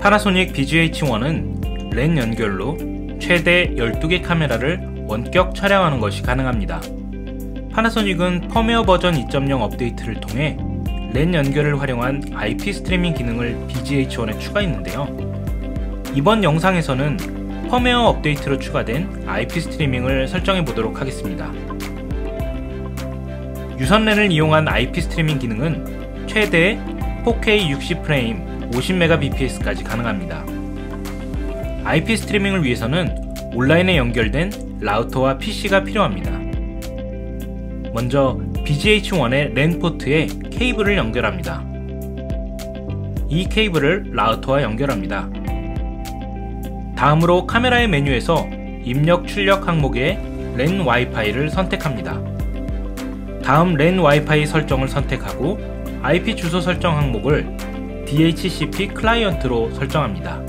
파나소닉 BGH1은 랜 연결로 최대 12개 카메라를 원격 촬영하는 것이 가능합니다. 파나소닉은 펌웨어 버전 2.0 업데이트를 통해 랜 연결을 활용한 IP 스트리밍 기능을 BGH1에 추가했는데요. 이번 영상에서는 펌웨어 업데이트로 추가된 IP 스트리밍을 설정해 보도록 하겠습니다. 유선랜을 이용한 IP 스트리밍 기능은 최대 4K 60프레임 50Mbps까지 가능합니다. IP 스트리밍을 위해서는 온라인에 연결된 라우터와 PC가 필요합니다. 먼저 BGH1의 랜 포트에 케이블을 연결합니다. 이 케이블을 라우터와 연결합니다. 다음으로 카메라의 메뉴에서 입력 출력 항목에 랜 와이파이를 선택합니다. 다음 랜 와이파이 설정을 선택하고 IP 주소 설정 항목을 DHCP 클라이언트로 설정합니다.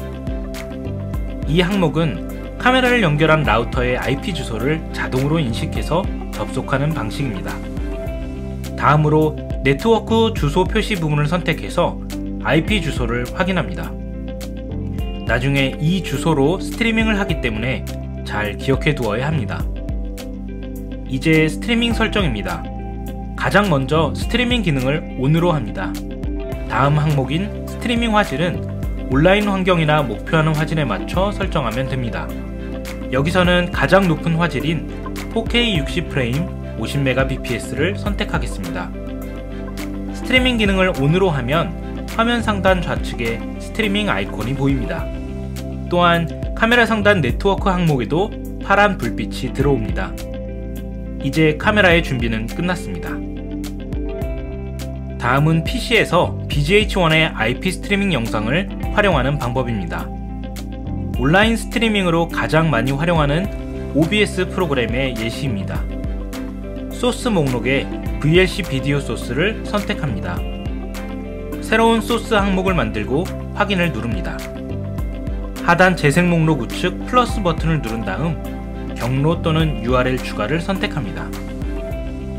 이 항목은 카메라를 연결한 라우터의 IP 주소를 자동으로 인식해서 접속하는 방식입니다. 다음으로 네트워크 주소 표시 부분을 선택해서 IP 주소를 확인합니다. 나중에 이 주소로 스트리밍을 하기 때문에 잘 기억해 두어야 합니다. 이제 스트리밍 설정입니다. 가장 먼저 스트리밍 기능을 ON으로 합니다. 다음 항목인 스트리밍 화질은 온라인 환경이나 목표하는 화질에 맞춰 설정하면 됩니다. 여기서는 가장 높은 화질인 4K 60프레임 50Mbps를 선택하겠습니다. 스트리밍 기능을 ON으로 하면 화면 상단 좌측에 스트리밍 아이콘이 보입니다. 또한 카메라 상단 네트워크 항목에도 파란 불빛이 들어옵니다. 이제 카메라의 준비는 끝났습니다. 다음은 PC에서 BGH1의 IP 스트리밍 영상을 활용하는 방법입니다. 온라인 스트리밍으로 가장 많이 활용하는 OBS 프로그램의 예시입니다. 소스 목록에 VLC 비디오 소스를 선택합니다. 새로운 소스 항목을 만들고 확인을 누릅니다. 하단 재생 목록 우측 플러스 버튼을 누른 다음 경로 또는 URL 추가를 선택합니다.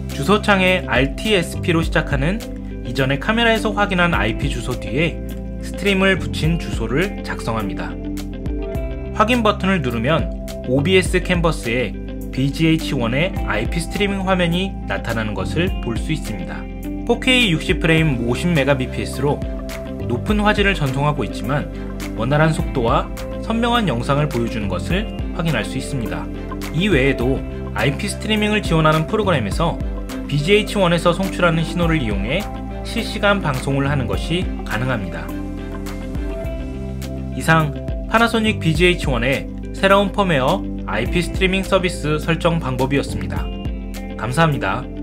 주소창에 RTSP로 시작하는 이전에 카메라에서 확인한 IP 주소 뒤에 stream을 붙인 주소를 작성합니다. 확인 버튼을 누르면 OBS 캔버스에 BGH1의 IP 스트리밍 화면이 나타나는 것을 볼 수 있습니다. 4K 60프레임 50Mbps로 높은 화질을 전송하고 있지만 원활한 속도와 선명한 영상을 보여주는 것을 확인할 수 있습니다. 이 외에도 IP 스트리밍을 지원하는 프로그램에서 BGH1에서 송출하는 신호를 이용해 실시간 방송을 하는 것이 가능합니다. 이상 파나소닉 BGH1의 새로운 펌웨어 IP 스트리밍 서비스 설정 방법이었습니다. 감사합니다.